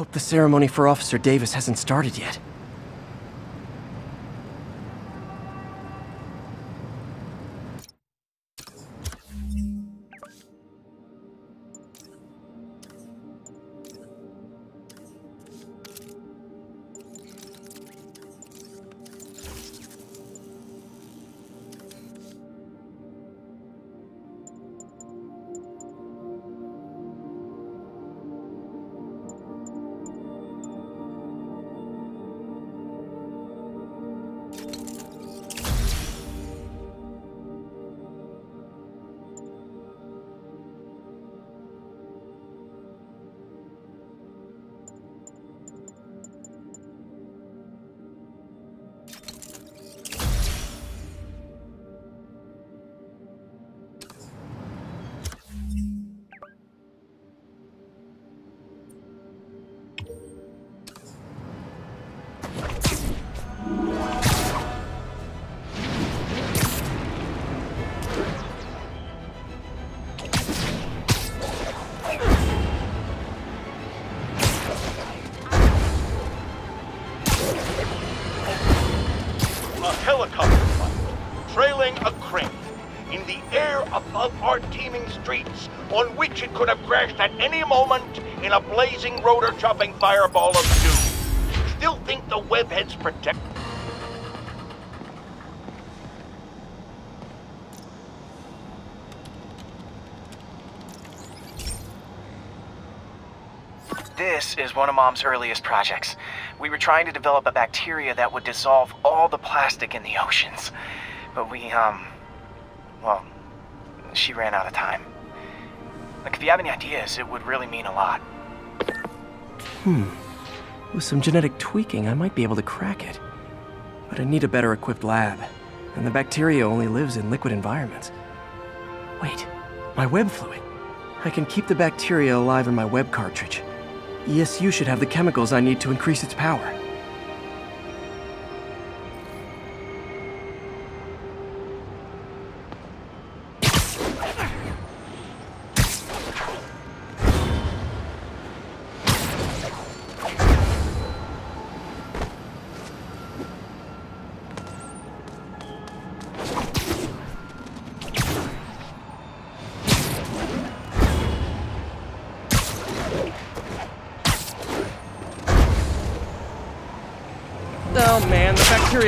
Hope the ceremony for Officer Davis hasn't started yet. Streets, on which it could have crashed at any moment in a blazing rotor-chopping fireball of doom. Still think the webheads protect... This is one of Mom's earliest projects. We were trying to develop a bacteria that would dissolve all the plastic in the oceans. But we, um, well, she ran out of time. Like, if you have any ideas, it would really mean a lot. Hmm. With some genetic tweaking, I might be able to crack it. But I need a better equipped lab. And the bacteria only lives in liquid environments. Wait, my web fluid. I can keep the bacteria alive in my web cartridge. ESU should have the chemicals I need to increase its power.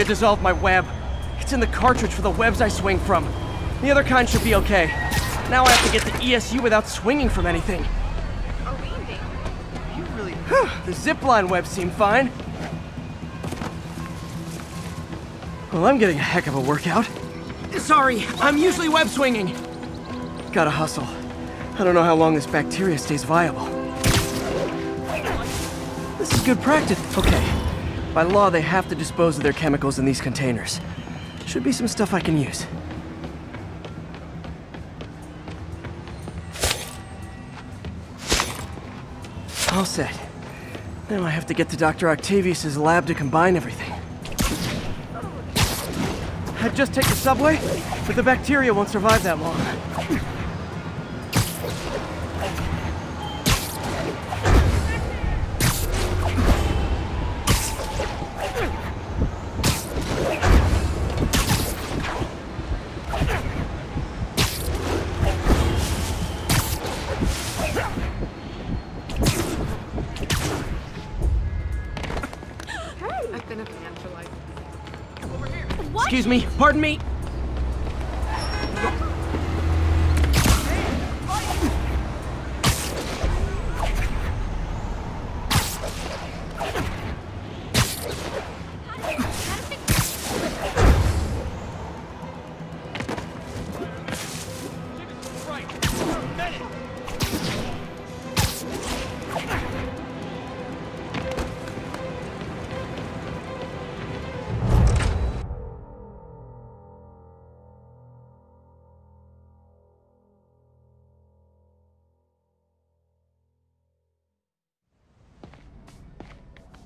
Bacteria dissolved my web. It's in the cartridge for the webs I swing from. The other kind should be okay. Now I have to get to ESU without swinging from anything. the zipline web seemed fine. Well, I'm getting a heck of a workout. Sorry, I'm usually web swinging. Gotta hustle. I don't know how long this bacteria stays viable. This is good practice. Okay. By law, they have to dispose of their chemicals in these containers. Should be some stuff I can use. All set. Now I have to get to Dr. Octavius's lab to combine everything. I'd just take the subway, but the bacteria won't survive that long. Excuse me, pardon me.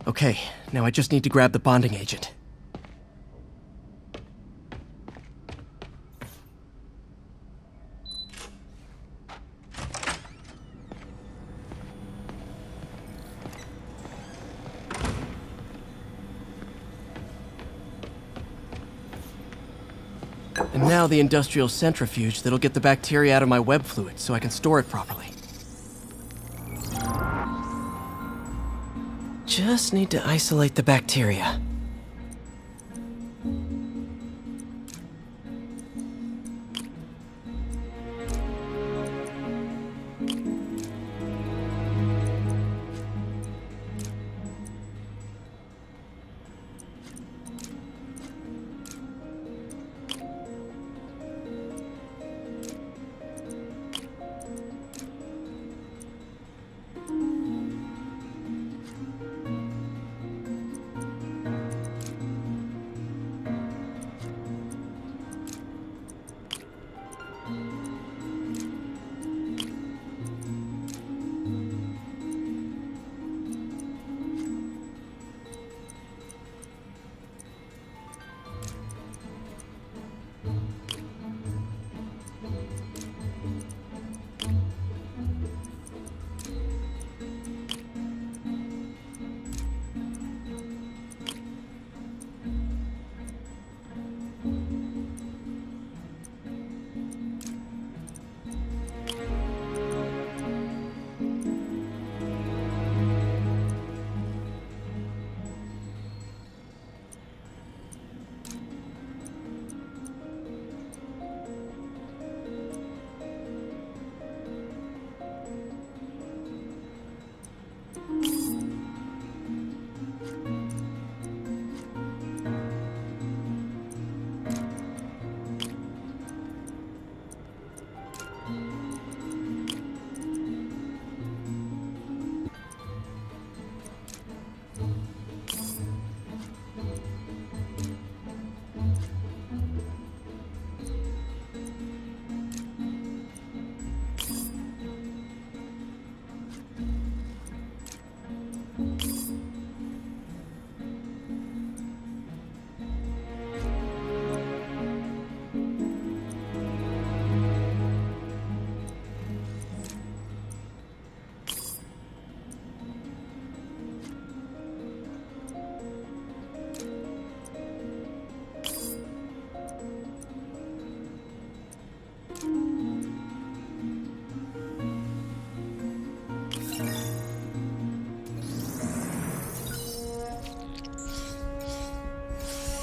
Okay, now I just need to grab the bonding agent. And now the industrial centrifuge that'll get the bacteria out of my web fluid so I can store it properly. Just need to isolate the bacteria.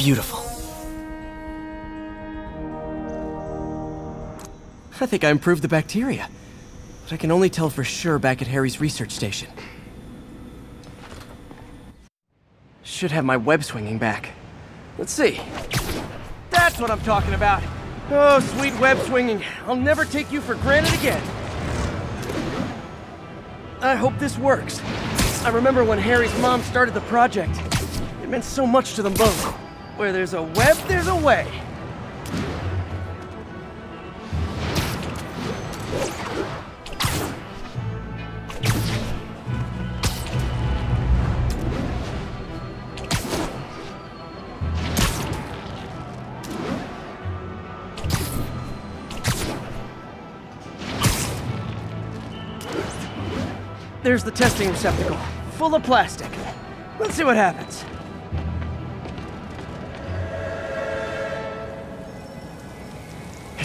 Beautiful. I think I improved the bacteria. But I can only tell for sure back at Harry's research station. Should have my web swinging back. Let's see. That's what I'm talking about. Oh, sweet web swinging. I'll never take you for granted again. I hope this works. I remember when Harry's mom started the project. It meant so much to them both. Where there's a web, there's a way. There's the testing receptacle, full of plastic. Let's see what happens.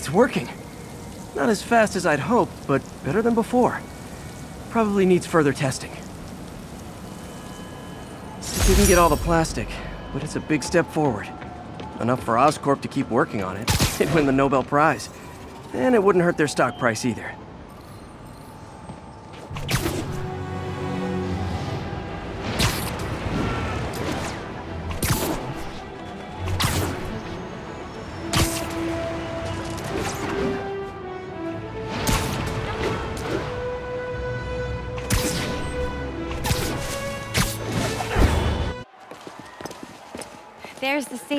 It's working. Not as fast as I'd hoped, but better than before. Probably needs further testing. Didn't get all the plastic, but it's a big step forward. Enough for Oscorp to keep working on it. It'd win the Nobel Prize. And it wouldn't hurt their stock price either.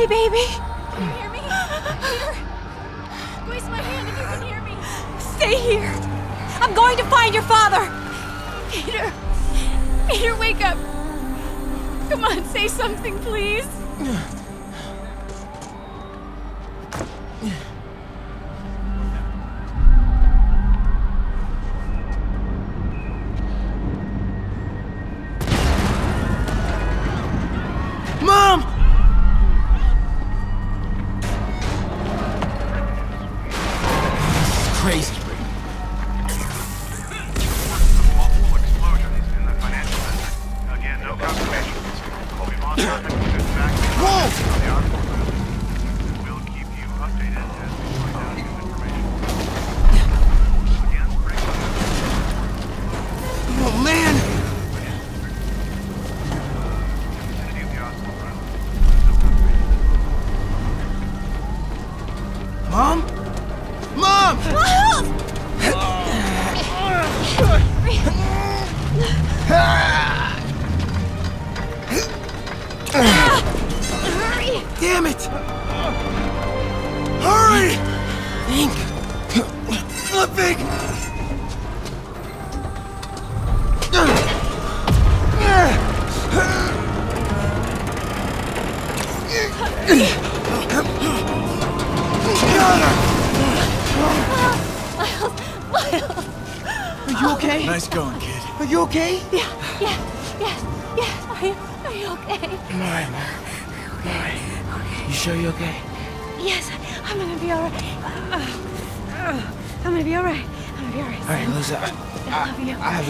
Me, baby? Can you hear me? Peter, squeeze my hand if you can hear me. Stay here. I'm going to find your father. Peter. Peter, wake up. Come on, say something, please. crazy.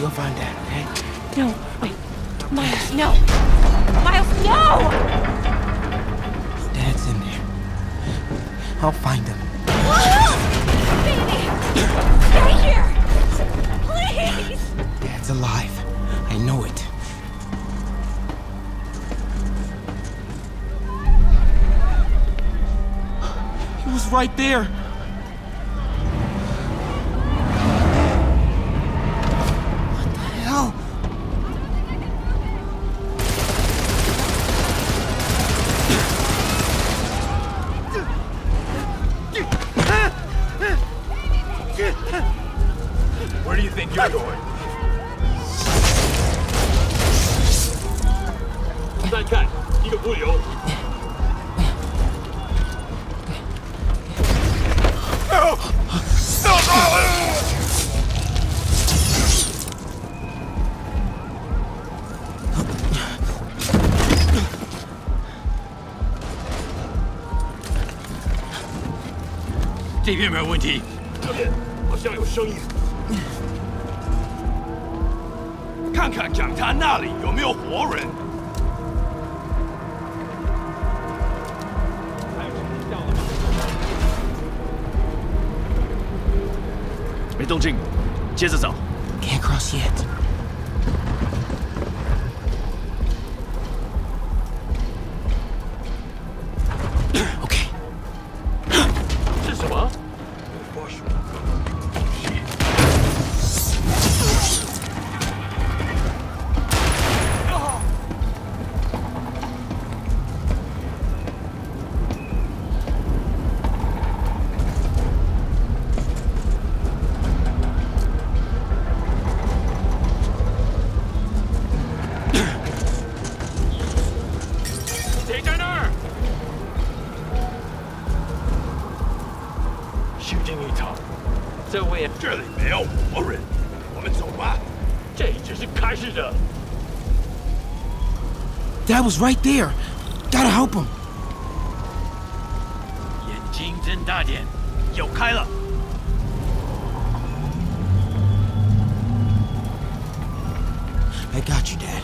You. Go find Dad, okay? No, wait. Miles, no. Miles, no! Dad's in there. I'll find him. Baby! Stay here! Please! Dad's alive. I know it. He was right there. 这边没有问题。这边好像有声音。看看讲坛那里有没有活人。没动静，接着走。Can't cross yet. Dad was right there. Gotta help him. 眼睛睁大点，有开了。 I got you, Dad.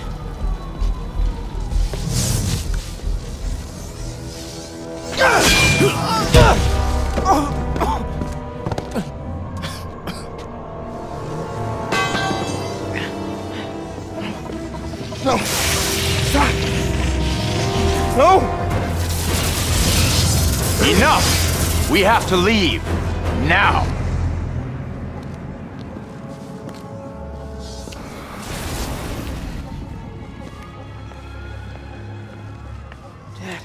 Enough! We have to leave. Now! Dad.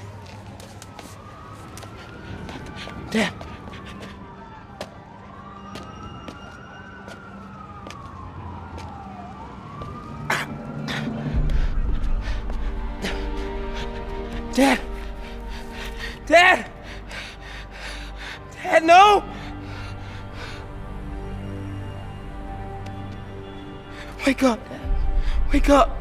Dad. Dad. Wake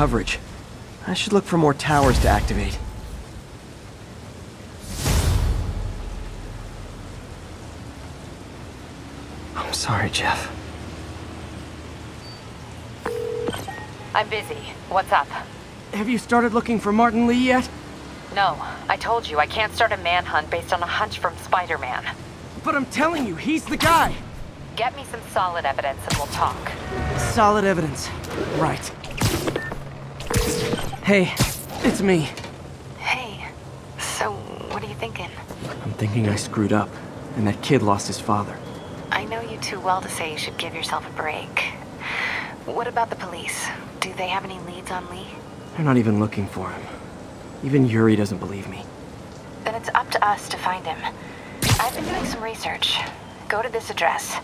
Coverage. I should look for more towers to activate. I'm sorry, Jeff. I'm busy. What's up? Have you started looking for Martin Li yet? No, I told you I can't start a manhunt based on a hunch from Spider-Man. But I'm telling you, he's the guy! Get me some solid evidence and we'll talk. Solid evidence. Right. Hey, it's me. Hey, so what are you thinking? I'm thinking I screwed up, and that kid lost his father. I know you too well to say you should give yourself a break. What about the police? Do they have any leads on Li? They're not even looking for him. Even Yuri doesn't believe me. Then it's up to us to find him. I've been doing some research. Go to this address.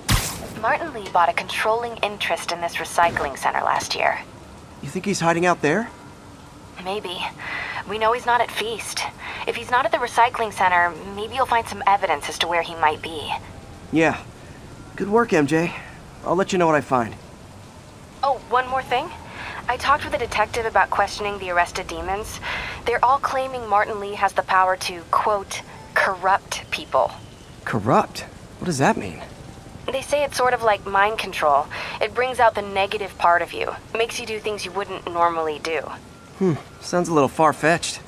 Martin Li bought a controlling interest in this recycling center last year. You think he's hiding out there? Maybe. We know he's not at Feast. If he's not at the recycling center, maybe you'll find some evidence as to where he might be. Yeah. Good work, MJ. I'll let you know what I find. Oh, one more thing. I talked with a detective about questioning the arrested demons. They're all claiming Martin Li has the power to, quote, corrupt people. Corrupt? What does that mean? They say it's sort of like mind control. It brings out the negative part of you, makes you do things you wouldn't normally do. Hmm, sounds a little far fetched.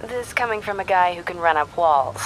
This is coming from a guy who can run up walls.